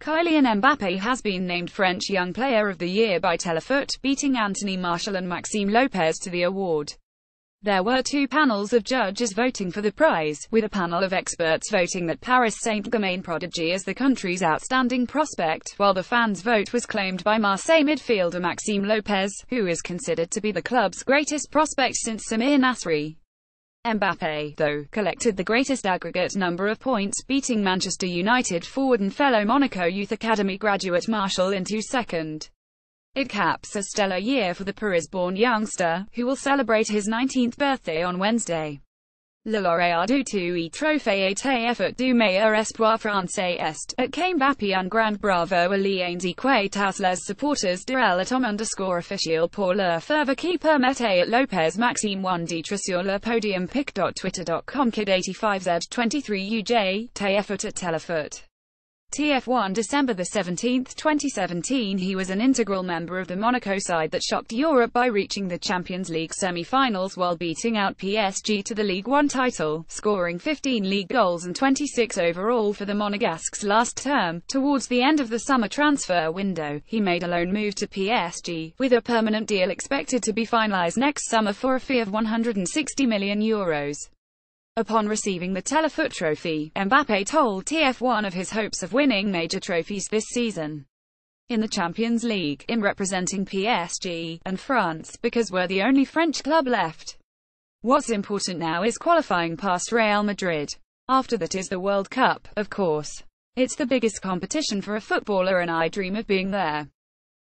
Kylian Mbappe has been named French Young Player of the Year by Telefoot, beating Anthony Martial and Maxime Lopez to the award. There were two panels of judges voting for the prize, with a panel of experts voting that Paris Saint-Germain prodigy is the country's outstanding prospect, while the fans' vote was claimed by Marseille midfielder Maxime Lopez, who is considered to be the club's greatest prospect since Samir Nasri. Mbappe, though, collected the greatest aggregate number of points, beating Manchester United forward and fellow Monaco Youth Academy graduate Martial into second. It caps a stellar year for the Paris-born youngster, who will celebrate his 19th birthday on Wednesday. Le lauréat du tout et trophée effort du meilleur espoir français est, at Mbappé un grand bravo à liens équatos les supporters de l'Atom underscore officiel pour leur fervor qui permettait à Lopez Maxime one d'être sur le podium pic.twitter.com kid85z23uj, te effort at telefoot. TF1 December 17, 2017 He was an integral member of the Monaco side that shocked Europe by reaching the Champions League semi-finals while beating out PSG to the Ligue 1 title, scoring 15 league goals and 26 overall for the Monegasques last term. Towards the end of the summer transfer window, he made a loan move to PSG, with a permanent deal expected to be finalized next summer for a fee of 160 million euros. Upon receiving the Telefoot trophy, Mbappe told TF1 of his hopes of winning major trophies this season in the Champions League, in representing PSG and France, because we're the only French club left. What's important now is qualifying past Real Madrid. After that is the World Cup, of course. It's the biggest competition for a footballer and I dream of being there.